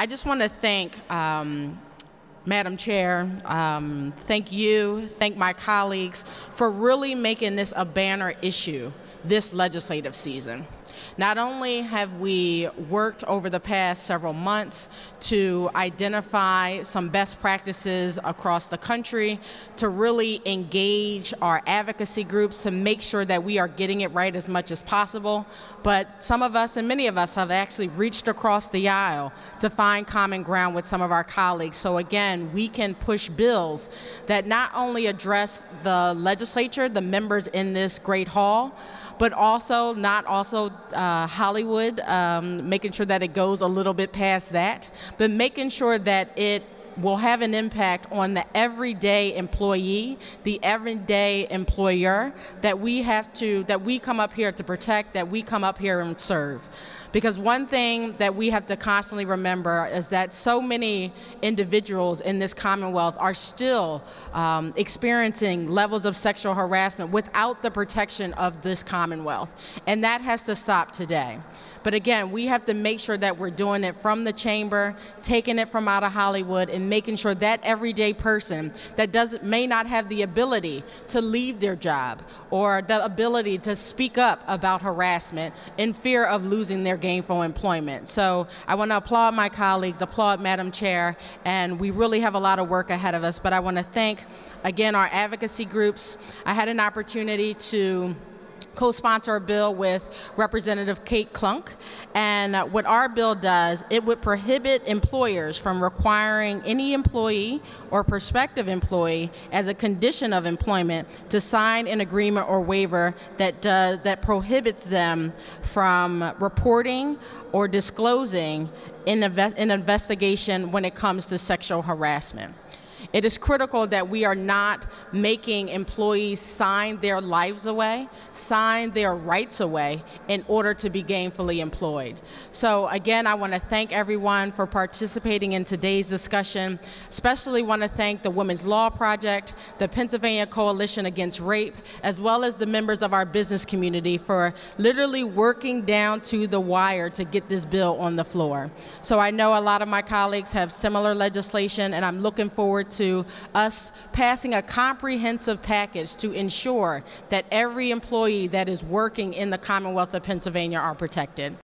I just want to thank um, Madam Chair, um, thank you, thank my colleagues for really making this a banner issue this legislative season. Not only have we worked over the past several months to identify some best practices across the country, to really engage our advocacy groups to make sure that we are getting it right as much as possible, but some of us and many of us have actually reached across the aisle to find common ground with some of our colleagues. So again, we can push bills that not only address the legislature, the members in this great hall, but also not also uh, Hollywood, um, making sure that it goes a little bit past that, but making sure that it will have an impact on the everyday employee, the everyday employer that we have to, that we come up here to protect, that we come up here and serve. Because one thing that we have to constantly remember is that so many individuals in this Commonwealth are still um, experiencing levels of sexual harassment without the protection of this Commonwealth. And that has to stop today. But again, we have to make sure that we're doing it from the chamber, taking it from out of Hollywood, and making sure that everyday person that doesn't may not have the ability to leave their job or the ability to speak up about harassment in fear of losing their gainful employment. So I want to applaud my colleagues, applaud Madam Chair, and we really have a lot of work ahead of us. But I want to thank, again, our advocacy groups. I had an opportunity to co-sponsor a bill with Representative Kate Klunk. And uh, what our bill does, it would prohibit employers from requiring any employee or prospective employee as a condition of employment to sign an agreement or waiver that does that prohibits them from reporting or disclosing an, an investigation when it comes to sexual harassment. It is critical that we are not making employees sign their lives away, sign their rights away in order to be gainfully employed. So again, I want to thank everyone for participating in today's discussion. Especially want to thank the Women's Law Project, the Pennsylvania Coalition Against Rape, as well as the members of our business community for literally working down to the wire to get this bill on the floor. So I know a lot of my colleagues have similar legislation and I'm looking forward to us passing a comprehensive package to ensure that every employee that is working in the Commonwealth of Pennsylvania are protected.